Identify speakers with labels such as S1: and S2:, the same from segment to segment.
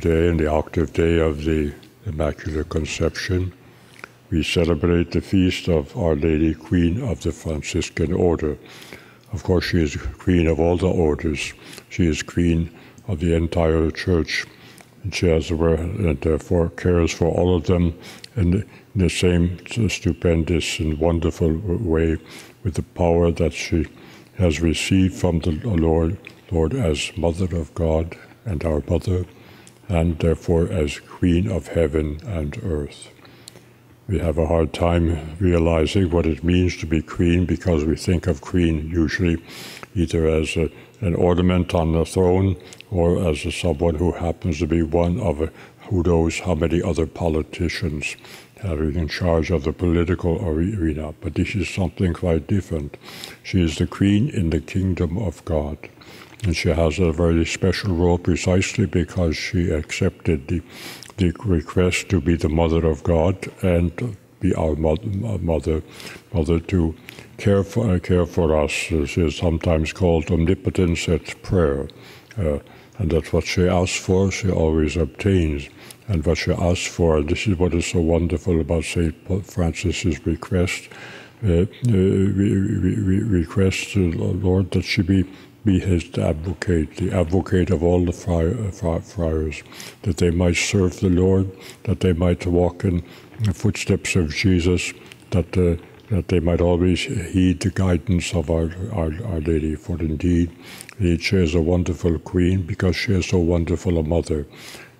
S1: today in the octave day of the Immaculate Conception, we celebrate the feast of Our Lady, Queen of the Franciscan Order. Of course, she is Queen of all the orders. She is Queen of the entire Church. And she has and therefore cares for all of them in the same stupendous and wonderful way with the power that she has received from the Lord, Lord as Mother of God and our Mother, and therefore as Queen of heaven and earth. We have a hard time realizing what it means to be queen because we think of queen usually either as a, an ornament on the throne or as a, someone who happens to be one of a, who knows how many other politicians having in charge of the political arena. But this is something quite different. She is the queen in the kingdom of God. And she has a very special role precisely because she accepted the, the request to be the mother of God and be our mother, mother to care for, care for us. She is sometimes called omnipotence at prayer. Uh, and that what she asks for, she always obtains. And what she asks for, and this is what is so wonderful about St. Francis's request, uh, uh, re, re, re, request the Lord that she be be his advocate, the advocate of all the friars, that they might serve the Lord, that they might walk in the footsteps of Jesus, that, uh, that they might always heed the guidance of our, our, our Lady. For indeed, she is a wonderful queen because she is so wonderful a mother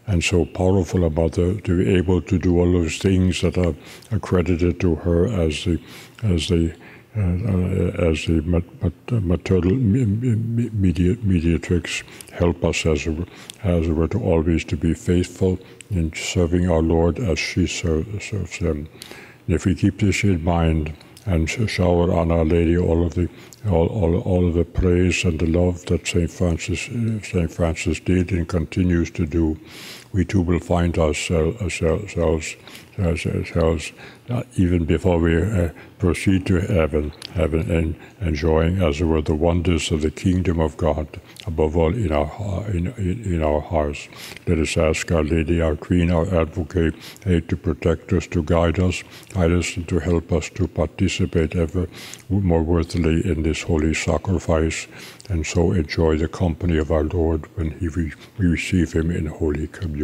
S1: and so powerful a mother to be able to do all those things that are accredited to her as the, as the uh, Uh, as the uh, maternal mediatrix, help us as, as it were to always to be faithful in serving our Lord as she serves them. And if we keep this in mind and shower on Our Lady all of the all, all, all of the praise and the love that Saint Francis uh, Saint Francis did and continues to do, we too will find ourselves, ourselves, uh, even before we uh, proceed to heaven, heaven and enjoying, as it were, the wonders of the kingdom of God, above all in our, in, in our hearts. Let us ask Our Lady, our Queen, our Advocate, aid to protect us, to guide us, guide us, and to help us to participate ever more worthily in this holy sacrifice, and so enjoy the company of our Lord when he, we receive him in Holy Communion.